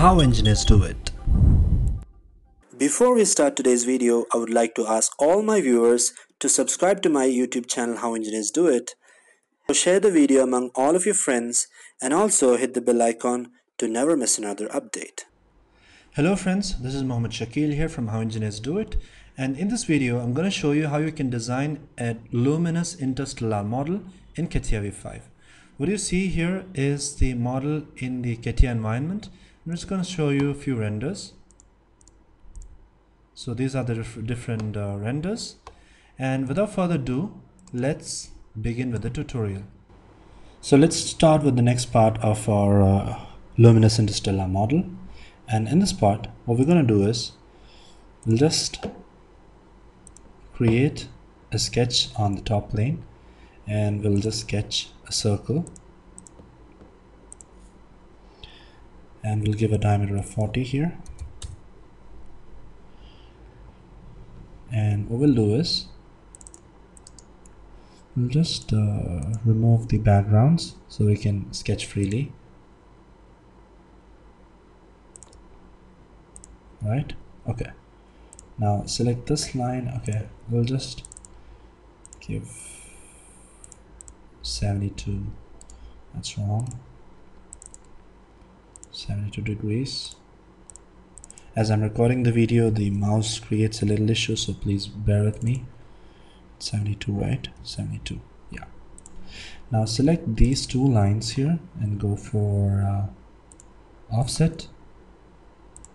How engineers do it. Before we start today's video, I would like to ask all my viewers to subscribe to my YouTube channel How Engineers Do It. Share the video among all of your friends and also hit the bell icon to never miss another update. Hello friends, this is Mohammed Shakeel here from How Engineers Do It and in this video I'm going to show you how you can design a luminous interstellar model in CATIA V5. What you see here is the model in the CATIA environment. I'm just going to show you a few renders. So these are the diff different uh, renders and without further ado let's begin with the tutorial. So let's start with the next part of our uh, luminous interstellar model and in this part what we're going to do is we'll just create a sketch on the top plane and we'll just sketch a circle. And we'll give a diameter of 40 here. And what we'll do is we'll just uh, remove the backgrounds so we can sketch freely right? Okay. Now select this line okay we'll just give 72 that's wrong. 72 degrees. As I'm recording the video the mouse creates a little issue so please bear with me. 72 right? 72 yeah. Now select these two lines here and go for uh, offset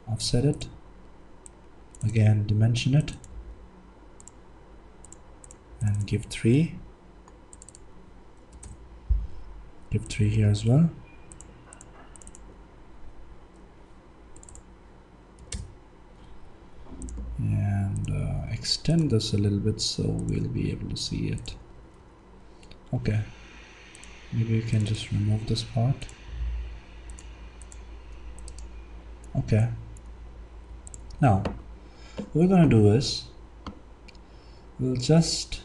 offset it. Again dimension it. And give 3 give 3 here as well. And uh, extend this a little bit so we'll be able to see it. Okay. Maybe we can just remove this part. Okay now what we're gonna do is we'll just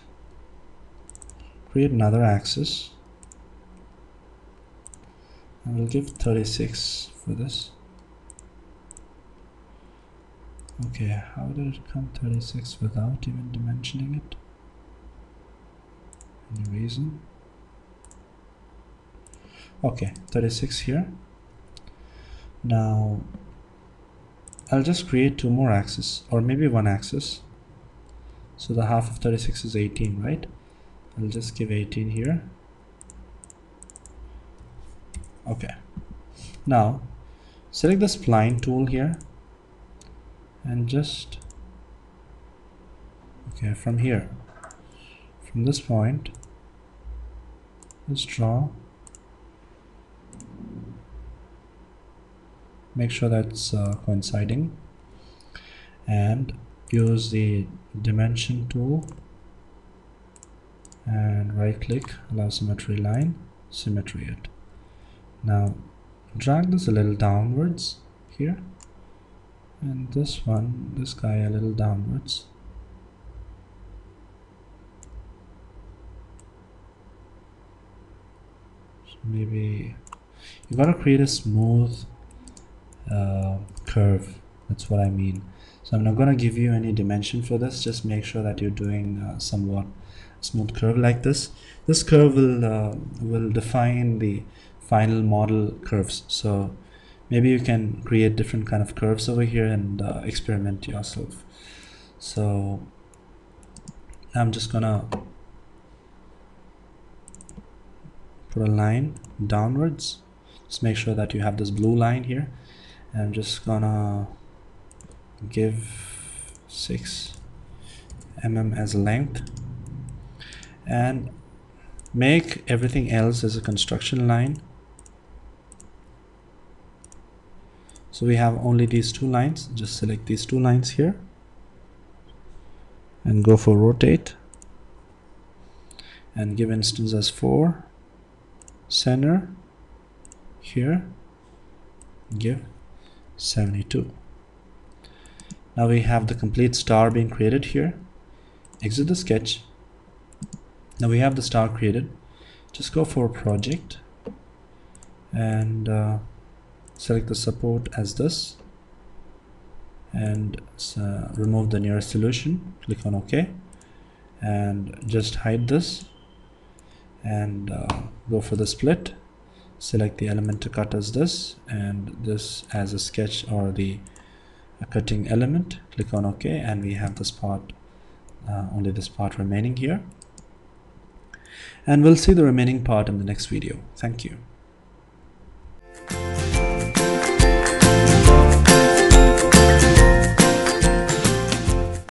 create another axis. And we'll give 36 for this. Okay how did it come 36 without even dimensioning it? Any reason? Okay 36 here. Now I'll just create two more axes or maybe one axis. So the half of 36 is 18 right? I'll just give 18 here. Okay. Now select the spline tool here and just okay from here. From this point let's draw make sure that's uh, coinciding. And use the dimension tool. And right click allow symmetry line symmetry it. Now drag this a little downwards here. And this one this guy a little downwards. So maybe you gotta create a smooth uh, curve. That's what I mean. So I'm not gonna give you any dimension for this. Just make sure that you're doing uh, somewhat smooth curve like this. This curve will uh, will define the final model curves. So maybe you can create different kind of curves over here and uh, experiment yourself. So I'm just gonna put a line downwards. Just make sure that you have this blue line here I'm just gonna give 6 mm as length and make everything else as a construction line. So we have only these two lines. Just select these two lines here and go for rotate and give instance as 4 center here give 72 now we have the complete star being created here. Exit the sketch. Now we have the star created. Just go for project and uh, select the support as this and uh, remove the nearest solution. Click on ok and just hide this and uh, go for the split select the element to cut as this and this as a sketch or the cutting element. Click on ok and we have this part uh, only this part remaining here. And we'll see the remaining part in the next video. Thank you